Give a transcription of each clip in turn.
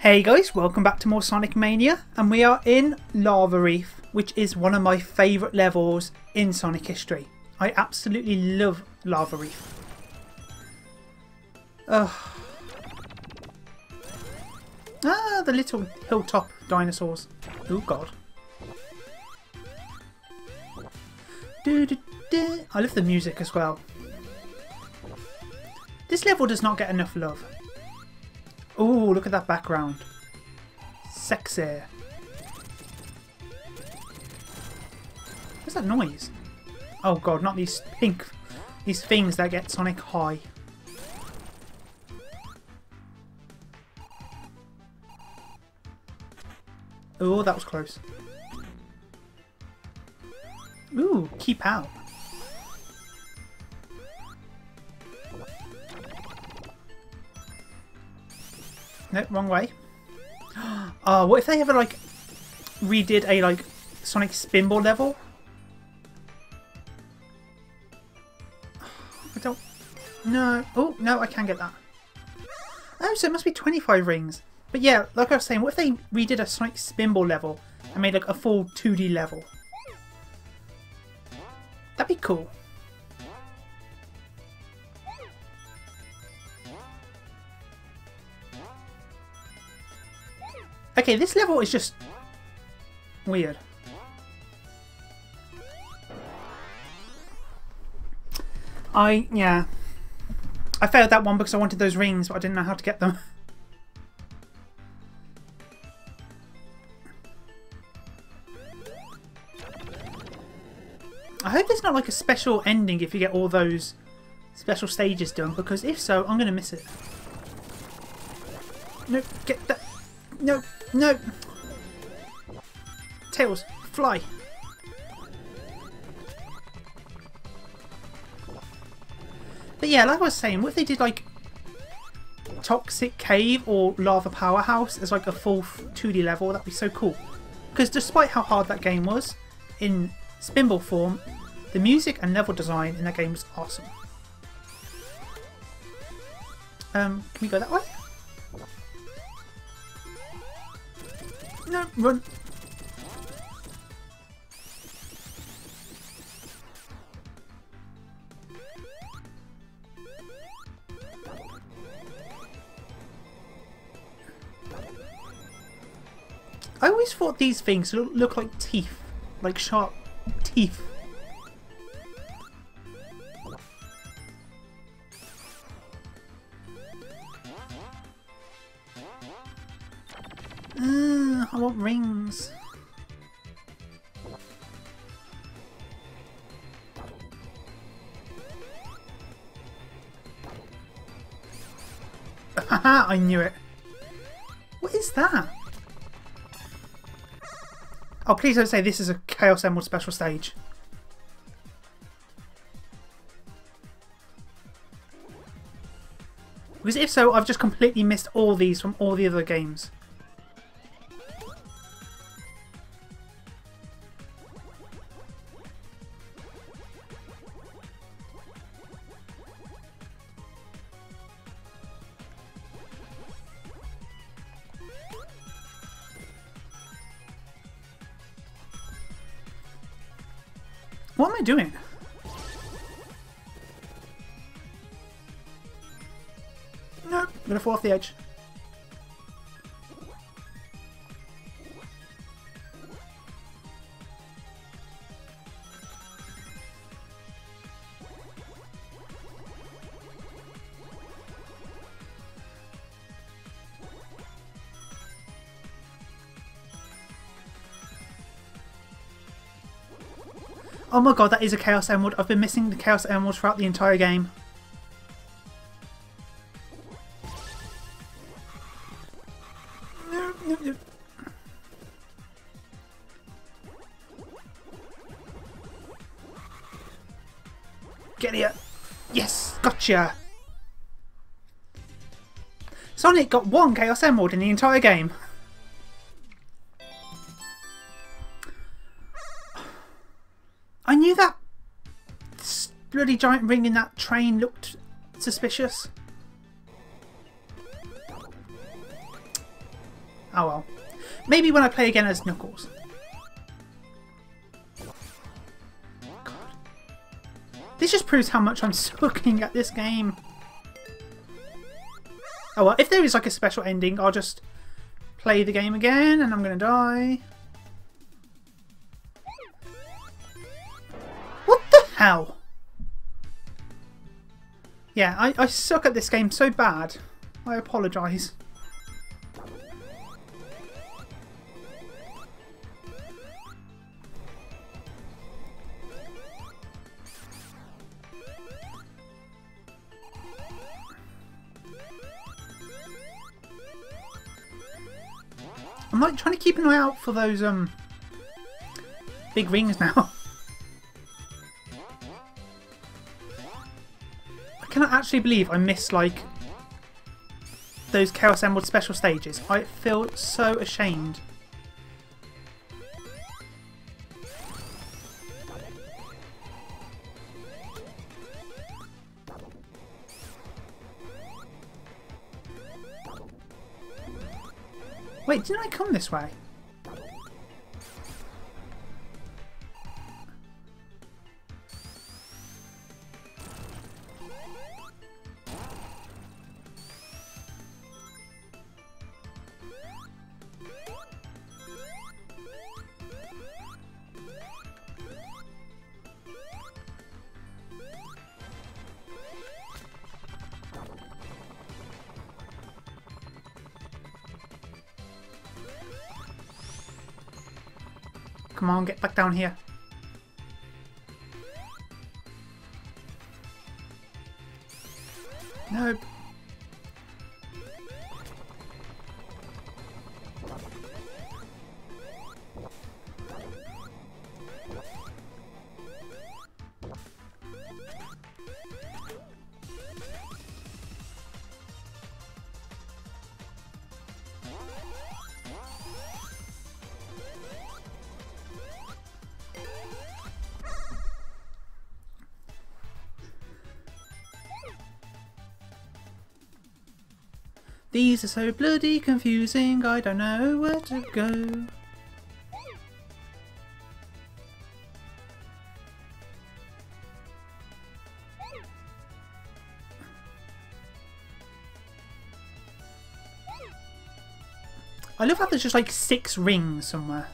Hey guys, welcome back to more Sonic Mania, and we are in Lava Reef, which is one of my favourite levels in Sonic history. I absolutely love Lava Reef. Ugh. Ah, the little hilltop dinosaurs. Oh god. I love the music as well. This level does not get enough love. Oh, look at that background. Sexy. What's that noise? Oh god, not these pink, these things that get Sonic high. Oh, that was close. Ooh, keep out. Wrong way. Oh, what if they ever like redid a like Sonic Spinball level? I don't. No. Oh no, I can get that. Oh, so it must be 25 rings. But yeah, like I was saying, what if they redid a Sonic Spinball level and made like a full 2D level? That'd be cool. Okay, this level is just weird. I, yeah. I failed that one because I wanted those rings, but I didn't know how to get them. I hope there's not like a special ending if you get all those special stages done, because if so, I'm going to miss it. No, get that. No, no. Tails, fly. But yeah, like I was saying, what if they did like Toxic Cave or Lava Powerhouse as like a full 2D level? That'd be so cool. Because despite how hard that game was, in Spinball form, the music and level design in that game was awesome. Um, can we go that way? No, run. I always thought these things look, look like teeth, like sharp teeth. Want rings. Haha, I knew it. What is that? Oh, please don't say this is a Chaos Emerald special stage. Because if so, I've just completely missed all these from all the other games. No, I'm gonna fall off the edge. Oh my god, that is a Chaos Emerald. I've been missing the Chaos Emerald throughout the entire game. Gotcha. Sonic got one Chaos Emerald in the entire game. I knew that bloody giant ring in that train looked suspicious. Oh well. Maybe when I play again as Knuckles. This just proves how much I'm sucking at this game. Oh well, if there is like a special ending, I'll just play the game again and I'm gonna die. What the hell? Yeah, I, I suck at this game so bad. I apologise. Keep an eye out for those um big rings now. I cannot actually believe I missed like those Chaos Emerald special stages. I feel so ashamed. Wait, didn't I come this way? On, get back down here. These are so bloody confusing, I don't know where to go. I love how there's just like six rings somewhere.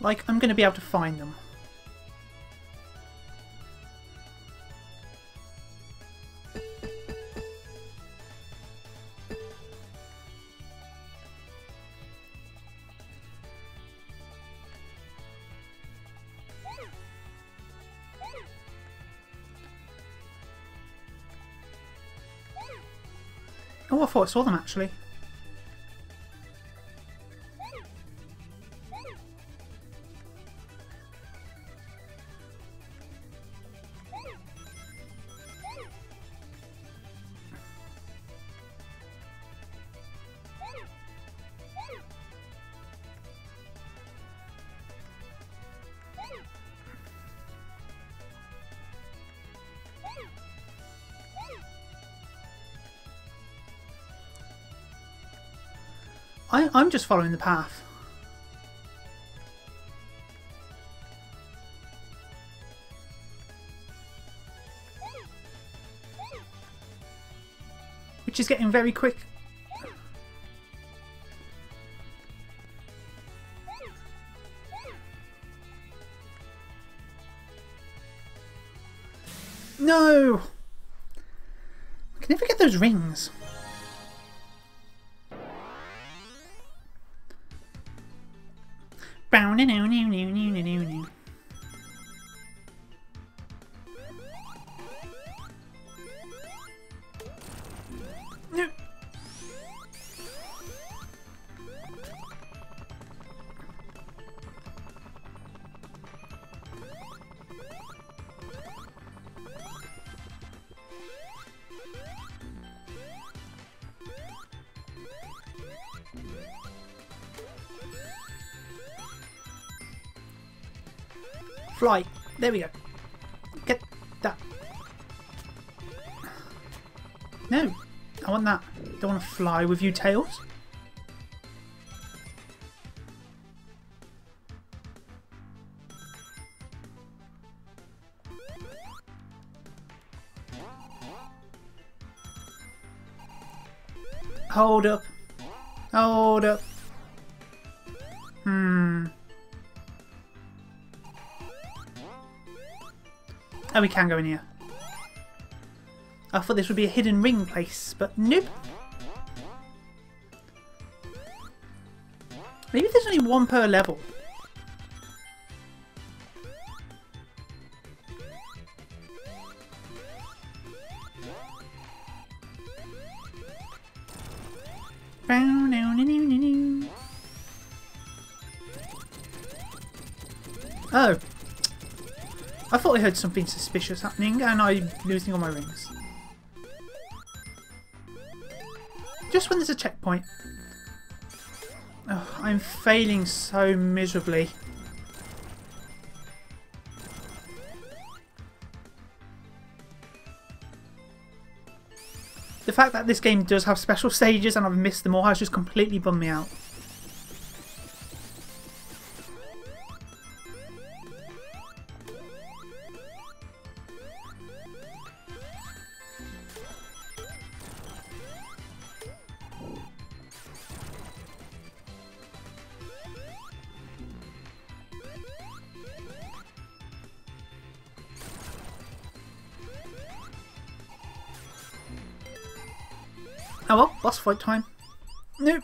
Like, I'm going to be able to find them. Thought I saw them actually. I, I'm just following the path. Which is getting very quick. Fly. There we go. Get that. No. I want that. Don't want to fly with you, Tails. Hold up. Hold up. Hmm. Oh, we can go in here. I thought this would be a hidden ring place, but nope. Maybe there's only one per level. Heard something suspicious happening and I'm losing all my rings. Just when there's a checkpoint. Oh, I'm failing so miserably. The fact that this game does have special stages and I've missed them all has just completely bummed me out. Oh well, boss fight time. Nope.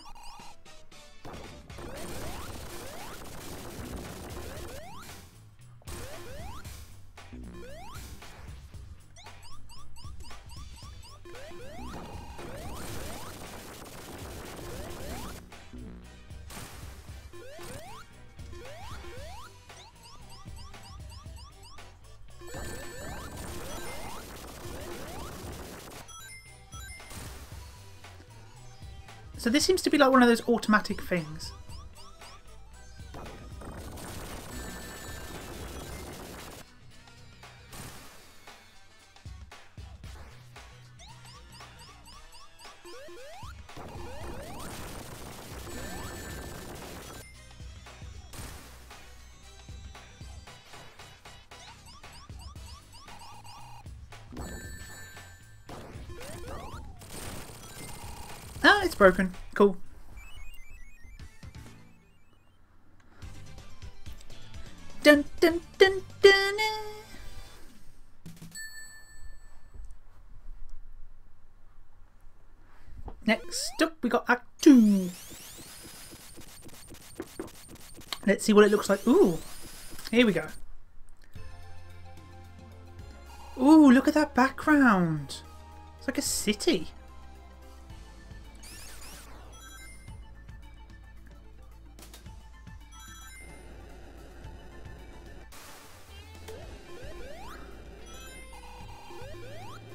So this seems to be like one of those automatic things. Broken. Cool. Dun dun dun dun. Next up, we got Act 2. Let's see what it looks like. Ooh, here we go. Ooh, look at that background. It's like a city.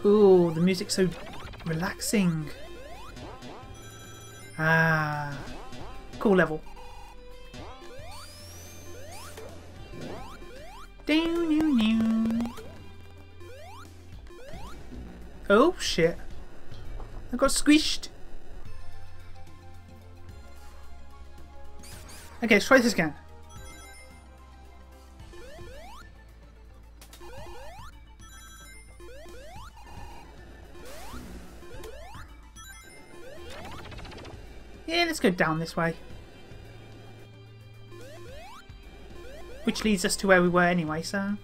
Ooh, the music's so relaxing. Ah, cool level. Oh shit. I got squished. Okay, let's try this again. Yeah, down this way. Which leads us to where we were anyway, so...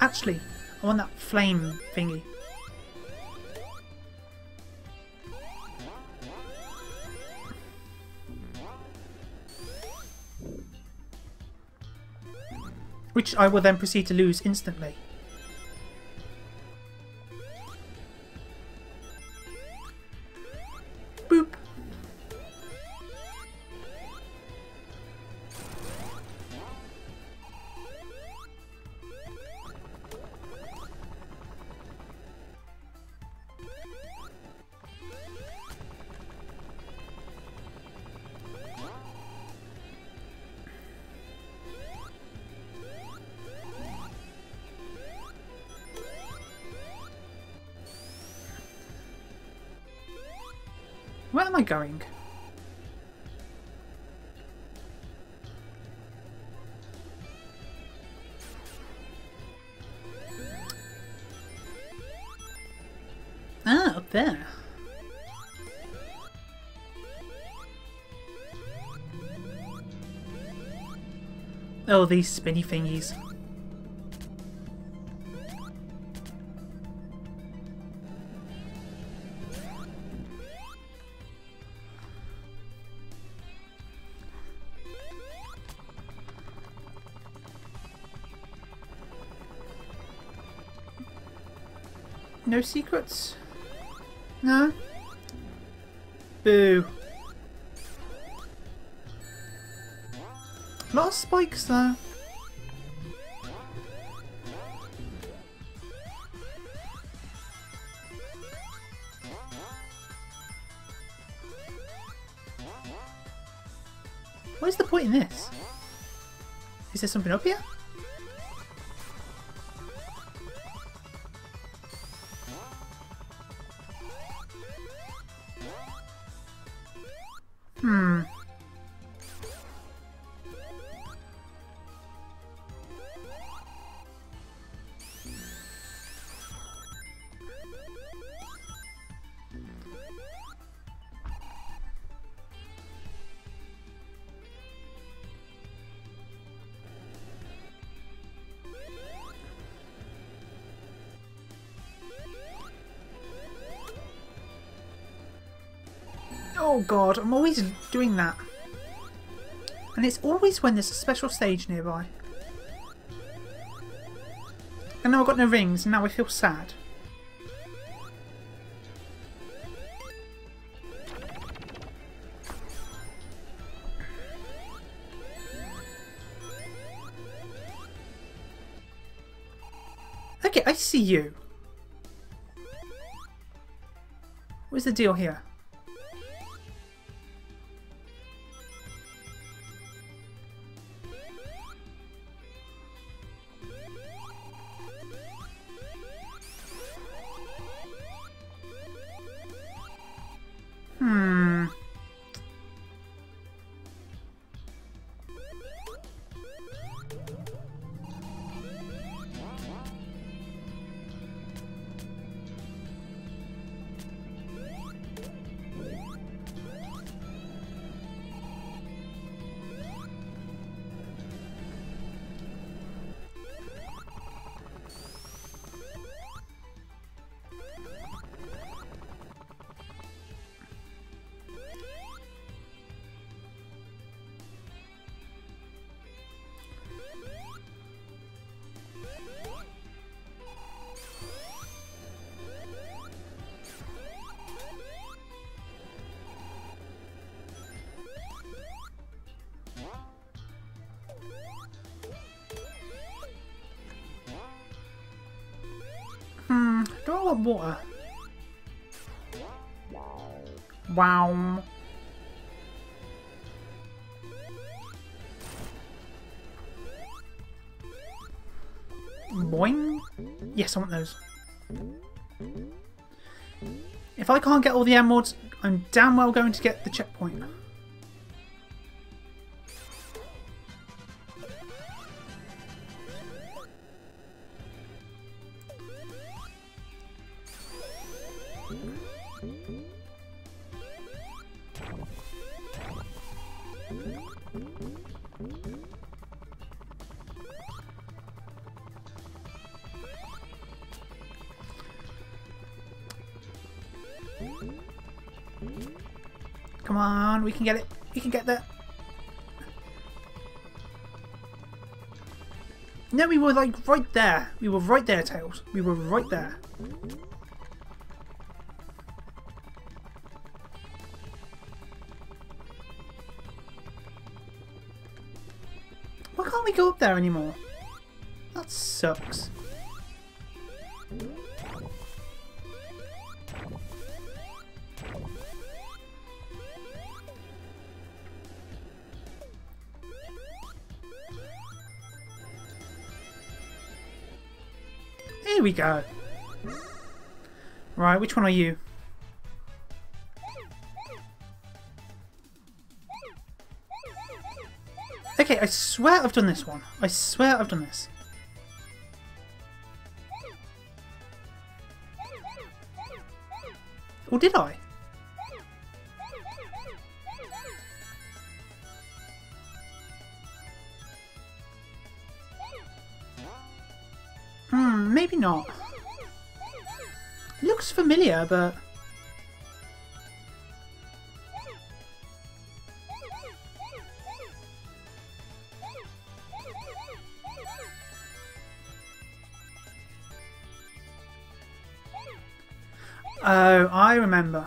Actually, I want that flame thingy. Which I will then proceed to lose instantly. Am I going? Ah, up there. Oh, these spinny thingies. No secrets? No? Boo. A lot of spikes though. What is the point in this? Is there something up here? Oh god, I'm always doing that. And it's always when there's a special stage nearby. And now I've got no rings, and now I feel sad. Okay, I see you. What's the deal here? Do I water? Wow. Boing. Yes, I want those. If I can't get all the emeralds, I'm damn well going to get the checkpoint. Come on, we can get it. We can get there. No, we were like right there. We were right there, Tails. We were right there. Why can't we go up there anymore? That sucks. Here we go. Right, which one are you? Okay, I swear I've done this one. I swear I've done this. Or did I? Hmm, maybe not. Looks familiar, but... Oh, I remember.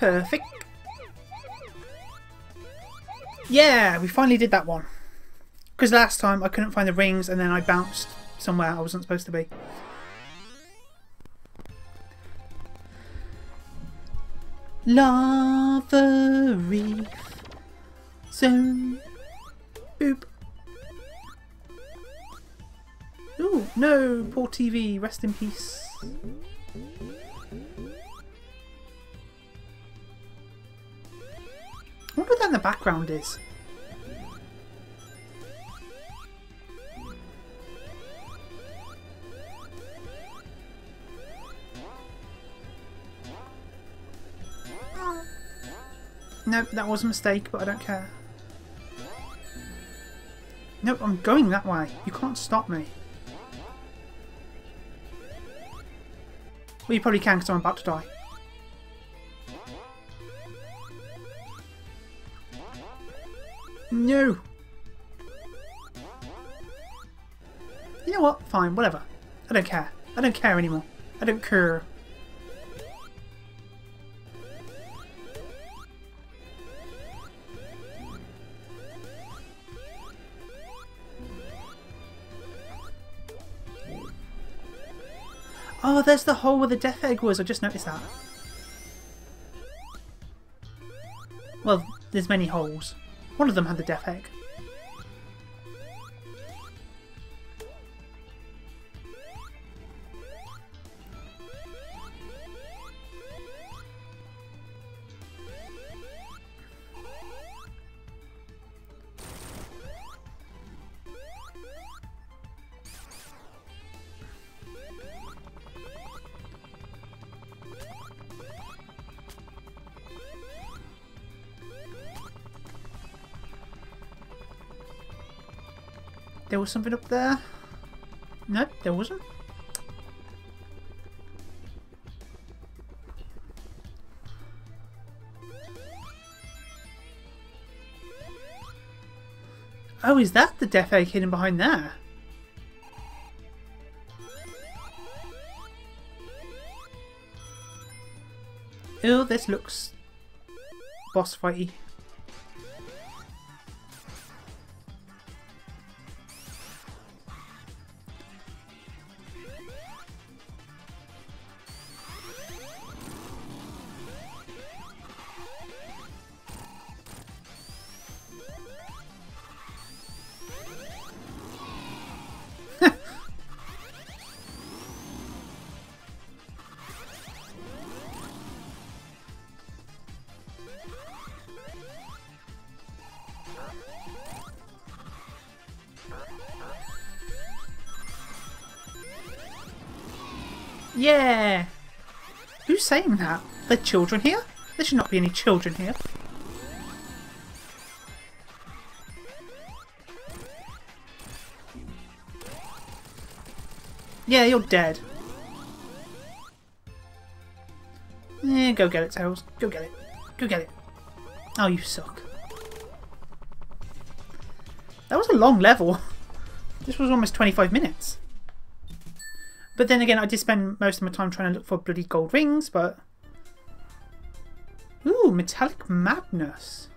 Perfect. Yeah, we finally did that one. Because last time I couldn't find the rings and then I bounced somewhere I wasn't supposed to be. Lava Reef Zone. Boop. Ooh, no, poor TV, rest in peace. Wonder what in the background is. Nope, that was a mistake, but I don't care. Nope, I'm going that way. You can't stop me. Well, you probably can because I'm about to die. You know what? Fine, whatever. I don't care. I don't care anymore. I don't care. Oh, there's the hole where the death egg was. I just noticed that. Well, there's many holes. One of them had the death egg. There was something up there? No, there wasn't. Oh, is that the death egg hidden behind there? Oh, this looks boss fighty. Yeah! Who's saying that? There are children here? There should not be any children here. Yeah, you're dead. Yeah, go get it, Tails. Go get it. Go get it. Oh, you suck. That was a long level. This was almost 25 minutes. But then again, I did spend most of my time trying to look for bloody gold rings, but... Ooh, Metallic Madness.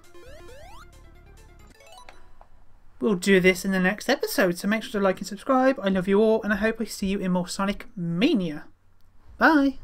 we'll do this in the next episode. So make sure to like and subscribe. I love you all, and I hope I see you in more Sonic Mania. Bye.